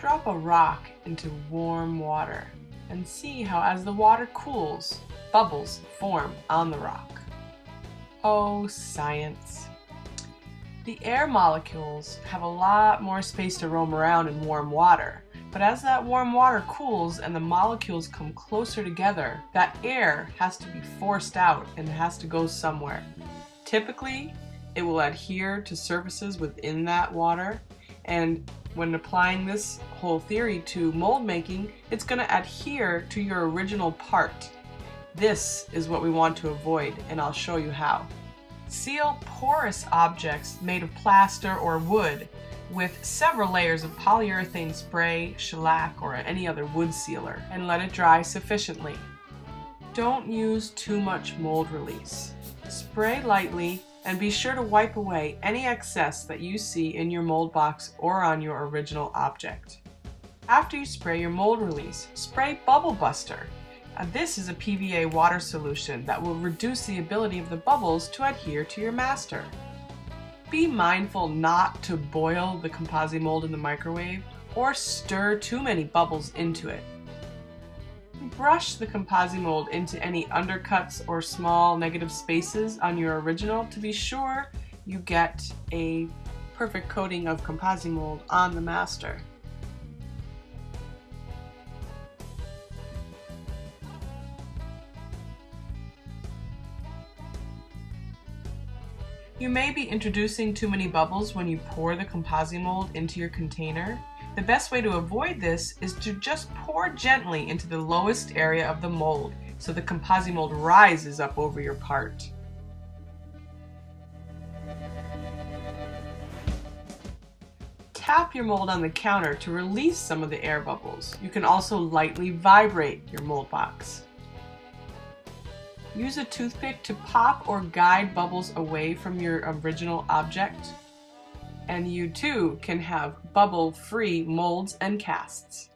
Drop a rock into warm water and see how as the water cools, bubbles form on the rock. Oh, science. The air molecules have a lot more space to roam around in warm water, but as that warm water cools and the molecules come closer together, that air has to be forced out and has to go somewhere. Typically, it will adhere to surfaces within that water, and when applying this whole theory to mold making, it's going to adhere to your original part. This is what we want to avoid, and I'll show you how. Seal porous objects made of plaster or wood with several layers of polyurethane spray, shellac, or any other wood sealer, and let it dry sufficiently. Don't use too much mold release. Spray lightly and be sure to wipe away any excess that you see in your mold box or on your original object. After you spray your mold release, spray Bubble Buster. Uh, this is a PVA water solution that will reduce the ability of the bubbles to adhere to your master. Be mindful not to boil the Composimold in the microwave or stir too many bubbles into it. Brush the Composimold into any undercuts or small negative spaces on your original to be sure you get a perfect coating of Composimold on the master. You may be introducing too many bubbles when you pour the Composimold into your container. The best way to avoid this is to just pour gently into the lowest area of the mold so the Composimold rises up over your part. Tap your mold on the counter to release some of the air bubbles. You can also lightly vibrate your mold box. Use a toothpick to pop or guide bubbles away from your original object. And you too can have bubble-free molds and casts.